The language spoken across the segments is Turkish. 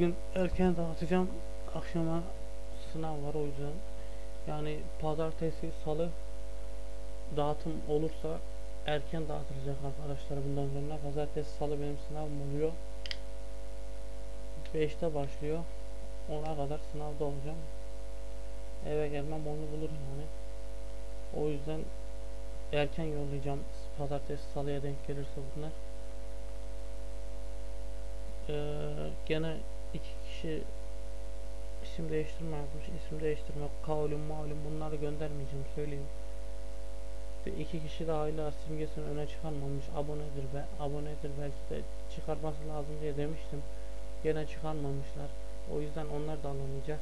bugün erken dağıtacağım. Akşama sınav var o yüzden. Yani pazartesi, salı dağıtım olursa erken dağıtılacak arkadaşlar bundan sonra. Pazartesi, salı benim sınavım oluyor. 5'te başlıyor. 10'a kadar sınavda olacağım. Eve gelmem onu bulur yani. O yüzden erken yollayacağım. Pazartesi salıya denk gelirse bunlar. Ee, gene iki kişi isim değiştirme yapmış. İsim değiştirme, kavlum, malum bunları göndermeyeceğim söyleyeyim. Ve iki kişi de aile simgesini öne çıkarmamış. Abonedir be, abonedir belki de çıkarması lazım diye demiştim. Gene çıkarmamışlar. O yüzden onlar da alamayacak.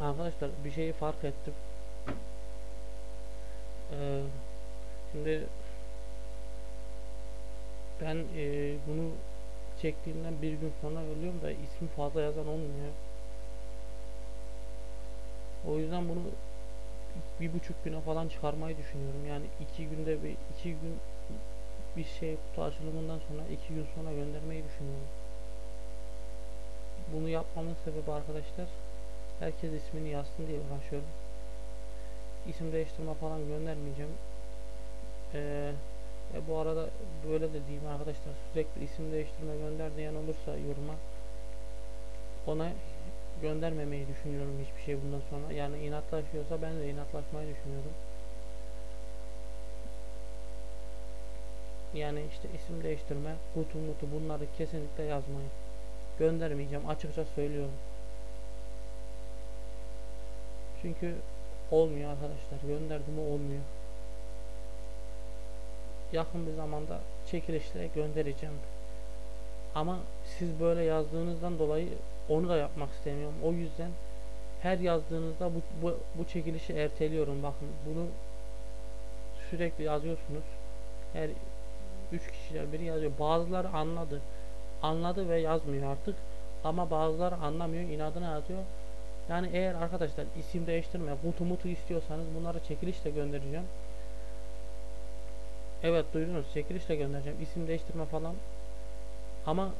Arkadaşlar bir şeyi fark ettim. Ee, şimdi ben e, bunu çektiğimden bir gün sonra ölüyorum da ismi fazla yazan olmuyor. O yüzden bunu bir buçuk güne falan çıkarmayı düşünüyorum. Yani iki günde bir iki gün bir şey kutu açılımından sonra iki gün sonra göndermeyi düşünüyorum. Bunu yapmamın sebebi arkadaşlar herkes ismini yazsın diye uğraşıyorum. İsim değiştirme falan göndermeyeceğim. Ee, e, bu arada böyle de diyeyim arkadaşlar sürekli isim değiştirme gönder diyen olursa yoruma ona göndermemeyi düşünüyorum hiçbir şey bundan sonra. Yani inatlaşıyorsa ben de inatlaşmayı düşünüyorum. Yani işte isim değiştirme, kutu mutu bunları kesinlikle yazmayın. Göndermeyeceğim açıkça söylüyorum. Çünkü olmuyor arkadaşlar. Gönderdim olmuyor. Yakın bir zamanda çekilişle göndereceğim. Ama siz böyle yazdığınızdan dolayı onu da yapmak istemiyorum. O yüzden her yazdığınızda bu, bu, bu çekilişi erteliyorum. Bakın bunu sürekli yazıyorsunuz. Her üç kişiler biri yazıyor. Bazıları anladı. Anladı ve yazmıyor artık. Ama bazıları anlamıyor. inadına yazıyor. Yani eğer arkadaşlar isim değiştirme, kutu mutu istiyorsanız bunları çekilişle göndereceğim. Evet duydunuz çekilişle göndereceğim. İsim değiştirme falan. Ama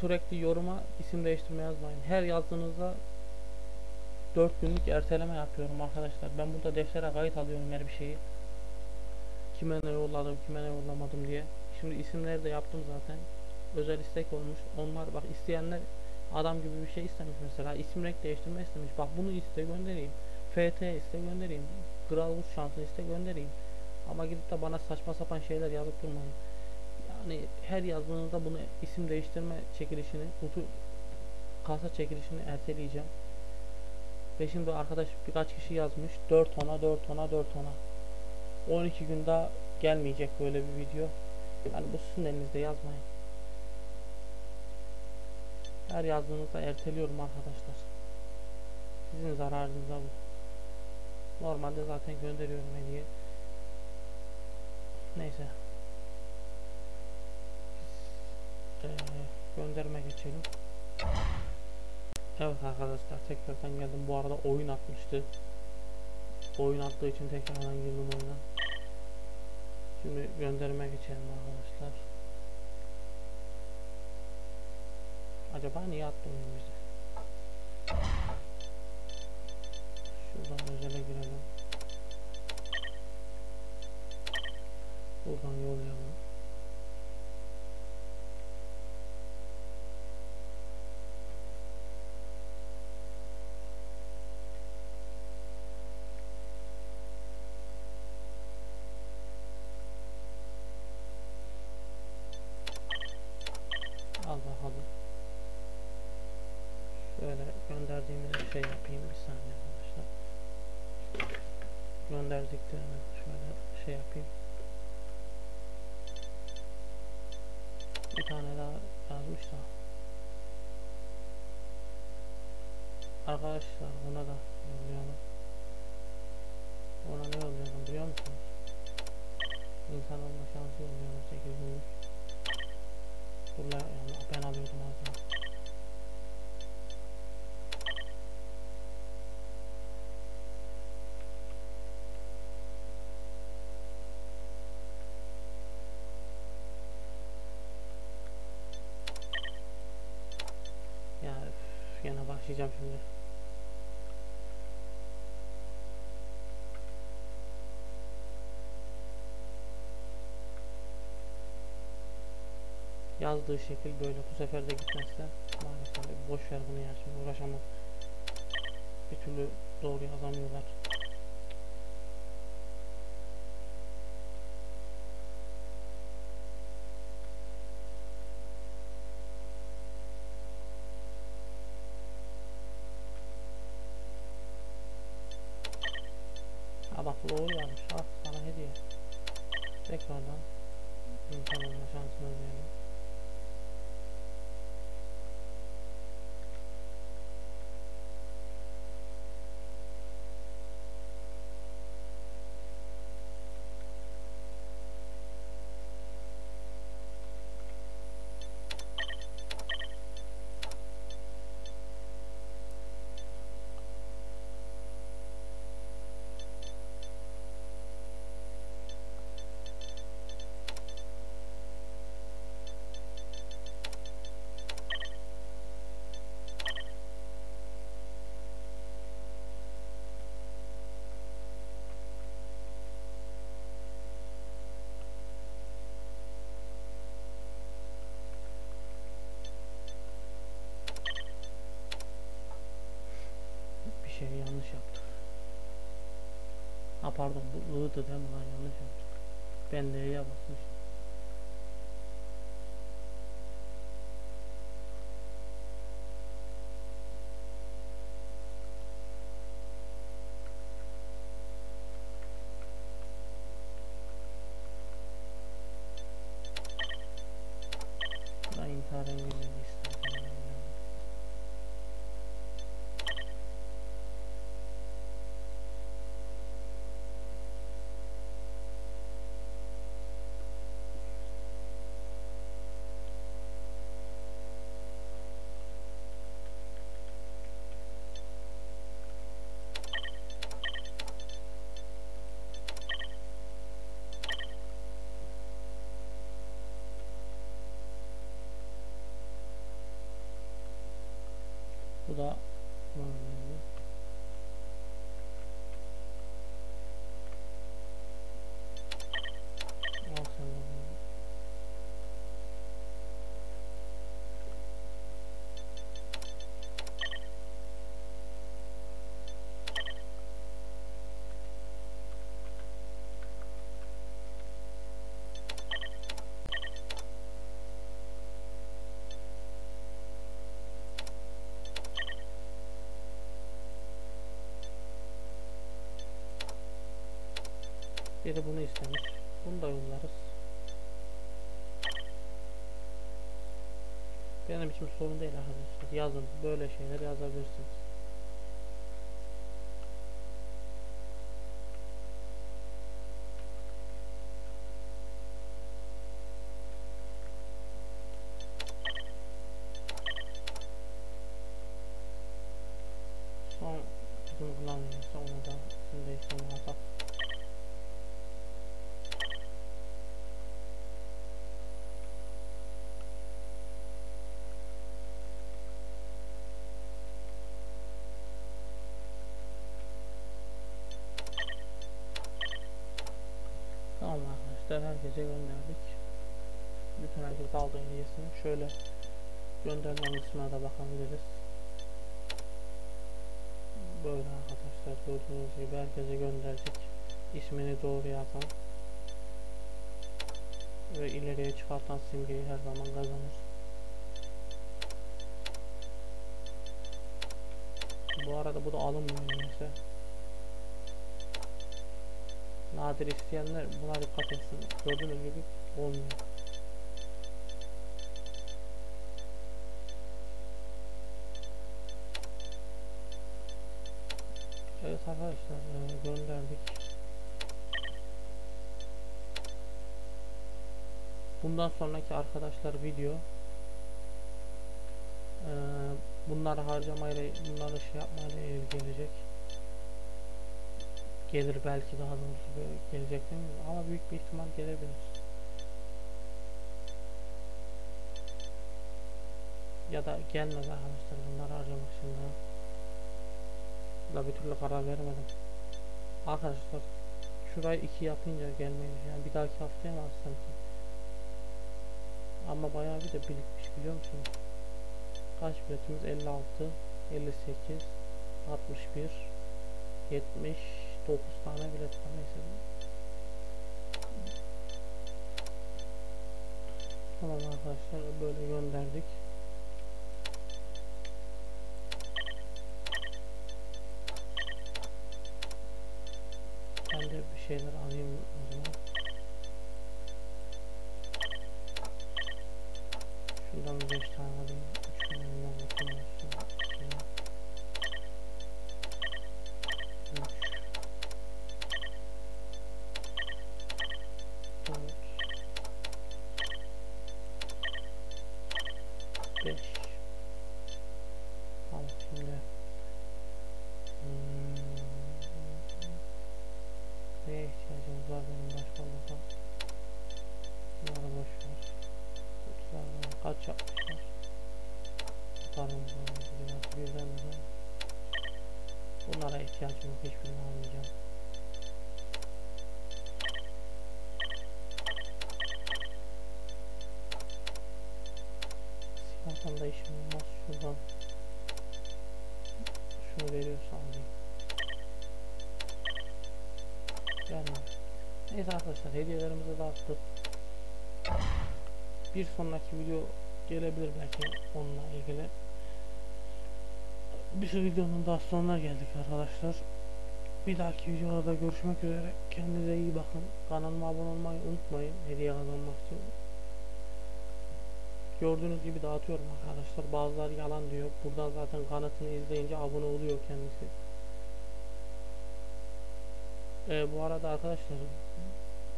sürekli yoruma isim değiştirme yazmayın. Her yazdığınızda 4 günlük erteleme yapıyorum arkadaşlar. Ben burada deftere kayıt alıyorum her bir şeyi. Kime ne yolladım, kime ne yollamadım diye. Şimdi isimleri de yaptım zaten. Özel istek olmuş. Onlar bak isteyenler adam gibi bir şey istemiş mesela. İsim renk değiştirme istemiş. Bak bunu iste göndereyim. FT iste göndereyim. Kral Vur şansı iste göndereyim. Ama gidip de bana saçma sapan şeyler yazıp durmayın. Yani her yazdığınızda bunu isim değiştirme çekilişini, kutu kasa çekilişini erteleyeceğim. Ve şimdi arkadaş birkaç kişi yazmış. 4 ona 4 ona 4 ona. 12 gün daha gelmeyecek böyle bir video. Yani bu sizin elinizde yazmayın. Her yazdığınızda erteliyorum arkadaşlar. Sizin zararınıza bu. Normalde zaten gönderiyorum hediye. Neyse. Ee, gönderme geçelim. Evet arkadaşlar tekrardan geldim. Bu arada oyun atmıştı. Oyun attığı için tekrardan girdim oyuna. Şimdi gönderme geçelim arkadaşlar. Acaba niye attı oyun bize? Şuradan özele girelim. Buradan yollayalım. Al bakalım. Şöyle gönderdiğimiz şey yapayım bir saniye arkadaşlar. Gönderdiklerini şöyle şey yapayım. Bir tane daha yazmış da. Arkadaşlar ona da yollayalım. Ona ne yollayalım biliyor musunuz? İnsan olma şansı yollayalım 8 günlük. Dur la yani ben alıyordum az daha. Başlayacağım şimdi. Yazdığı şekil böyle. Bu sefer de gitmezse maalesef boş ver bunu ya şimdi uğraşamam. Bir türlü doğru yazamıyorlar. Ha bak doğru yazmış. Al sana hediye. Tekrardan imkan olma şansını verelim. Bir şey yanlış yaptık. Ha pardon bu ığdı değil lan yanlış yaptık. Ben L'ye basmışım. Bu da hmm, Al sen de bunu. Biri bunu istemiş. Bunu da yollarız. Benim için sorun değil arkadaşlar. Yazın. Böyle şeyler yazabilirsiniz. Son bizim kullanmıyorsa ona da isim değiştirme atak. Tamam arkadaşlar herkese gönderdik. Bütün herkes aldı hediyesini. Şöyle gönderme kısmına da bakabiliriz. Böyle arkadaşlar gördüğünüz gibi herkese gönderdik. İsmini doğru yazan ve ileriye çıkartan simgeyi her zaman kazanır. Bu arada bu da alınmıyor neyse. Nadir isteyenler buna dikkat etsin. Gördüğünüz gibi olmuyor. Evet arkadaşlar e, gönderdik. Bundan sonraki arkadaşlar video e, bunları harcamayla bunları şey yapmayla ilgili gelecek. Gelir belki daha doğrusu gelecek değil mi? Ama büyük bir ihtimal gelebilir. ya da gelmez arkadaşlar bunları harcamak için daha. Da bir türlü karar veremedim. Arkadaşlar şurayı iki yapınca gelmeyi yani bir dahaki haftaya mı açsam ki? Ama bayağı bir de birikmiş biliyor musunuz? Kaç biletimiz? 56, 58, 61, 79 tane var neyse. Tamam arkadaşlar böyle gönderdik. Ben de bir şeyler alayım o zaman. Şuradan 5 tane alayım. 3 milyondan bakım olsun. 2 3 4 5 Tamam şimdi hmm, Neye ihtiyacımız var benim başka olmasam Bunları boş ver Kutulardan kaç yapmışlar Paramız var biraz birden de Bunlara ihtiyacım yok hiçbirini almayacağım. Siyahdan da işim olmaz şuradan Şunu veriyorsa alayım. Gelmiyor Neyse arkadaşlar hediyelerimizi dağıttık Bir sonraki video gelebilir belki onunla ilgili Bir videonun daha sonuna geldik arkadaşlar Bir dahaki videolarda görüşmek üzere Kendinize iyi bakın Kanalıma abone olmayı unutmayın Hediye kazanmak için Gördüğünüz gibi dağıtıyorum arkadaşlar. Bazıları yalan diyor. Buradan zaten kanıtını izleyince abone oluyor kendisi. Ee, bu arada arkadaşlar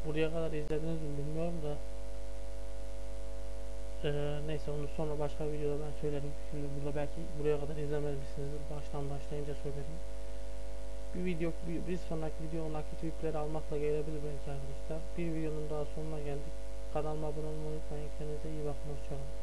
buraya kadar izlediniz mi bilmiyorum da ee, neyse onu sonra başka bir videoda ben söylerim. Şimdi burada belki buraya kadar izlememişsinizdir. Baştan başlayınca söylerim. Bir video bir, bir sonraki video nakit yükleri almakla gelebilir belki arkadaşlar. Bir videonun daha sonuna geldik. Kanalıma abone olmayı unutmayın. Kendinize iyi bakın. Hoşçakalın.